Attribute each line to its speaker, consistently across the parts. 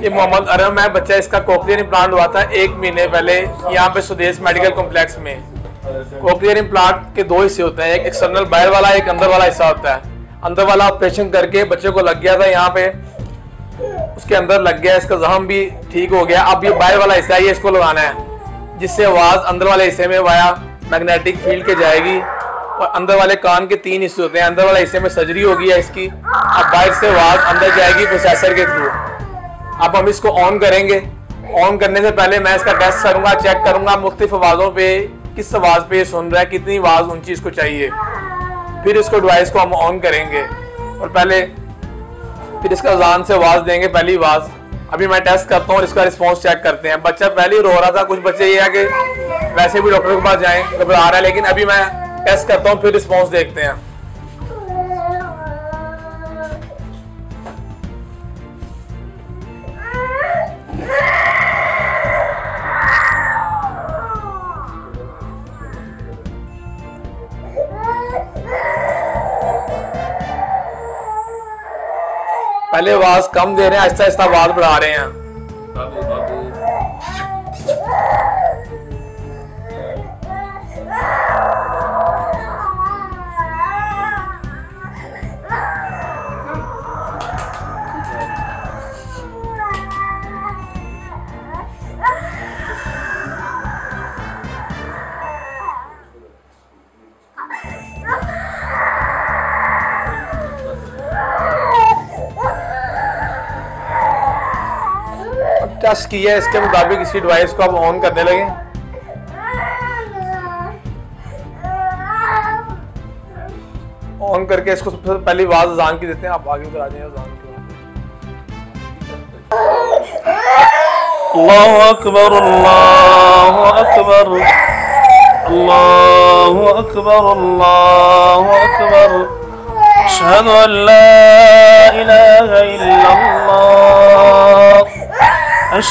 Speaker 1: ये मोहम्मद अरम है, बच्चा इसका कोकलियर इम्प्लांट हुआ था एक महीने पहले यहाँ पे सुदेश मेडिकल कॉम्प्लेक्स में। कोकलियर इम्प्लांट के दो हिस्से होते हैं, एक एक्सटर्नल बाहर वाला, एक अंदर वाला हिस्सा होता है। अंदर वाला ऑपरेशन करके बच्चे को लग गया था यहाँ पे। उसके अंदर लग गया, इसका जहम भी ठीक हो गया। अब ये बाहर वाला हिस्सा है, ये इसको लगाना है, जिससे आवाज़ अंदर वाले हिस्से में वाया मैग्नेटिक फ़ील्ड के जाएगी। और अंदर वाले कान के तीन हिस्से होते हैं, अंदर वाले हिस्से में सर्जरी होगी है इसकी। अब बाहर से आवाज़ अंदर जाएगी प्रोसेसर के थ्रू अब हम इसको ऑन करेंगे। ऑन करने से पहले मैं इसका टेस्ट करूँगा चेक करूँगा मुख्तफ आवाज़ों पे किस आवाज़ पे सुन रहा है, कितनी आवाज़ ऊँची इसको चाहिए। फिर इसको डिवाइस को हम ऑन करेंगे। और पहले फिर इसका अजान से आवाज़ देंगे, पहली आवाज़। अभी मैं टेस्ट करता हूँ और इसका रिस्पॉन्स चेक करते हैं। बच्चा पहले ही रो रहा था, कुछ बच्चे ये है कि वैसे भी डॉक्टर के पास जाएँ, घबरा रहा है, लेकिन अभी मैं टेस्ट करता हूँ, फिर रिस्पॉन्स देखते हैं। पहले आवाज़ कम दे रहे हैं आहिस्ता आहिस्ता आवाज़ बढ़ा रहे हैं। टच किया है, इसके मुताबिक इसकी डिवाइस को आप ऑन करने लगे। ऑन करके इसको सबसे पहली आवाज़ अजान की देते हैं, आप आगे उतर आ जाए अजान की
Speaker 2: अल्लाह अकबर अल्लाह अकबर। अल्लाह अकबर अल्लाह अकबर। अशहदु अल्ला इलाहा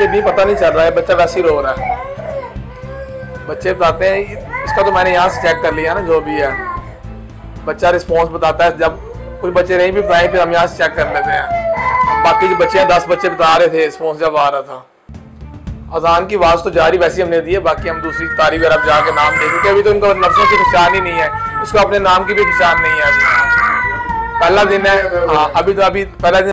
Speaker 1: ये भी पता नहीं चल रहा है, बच्चा वैसे ही रो रहा है। बच्चे बताते हैं, इसका तो मैंने यहाँ से चेक कर लिया ना, जो भी है। बच्चा रिस्पॉन्स बताता है, जब कुछ बच्चे नहीं भी बताए, फिर हम यहाँ से चेक कर लेते हैं। बाकी जो बच्चे हैं, दस बच्चे बता रहे थे रिस्पॉन्स जब आ रहा था। अजान की आवाज़ तो जारी वैसे हमने दी है, बाकी हम दूसरी तारीख अरब जाके नाम देखें, क्योंकि अभी तो उनको नफ्सों की पहचान ही नहीं है। इसको अपने नाम की भी पहचान नहीं है। पहला दिन है हाँ अभी तो अभी, पहला दिन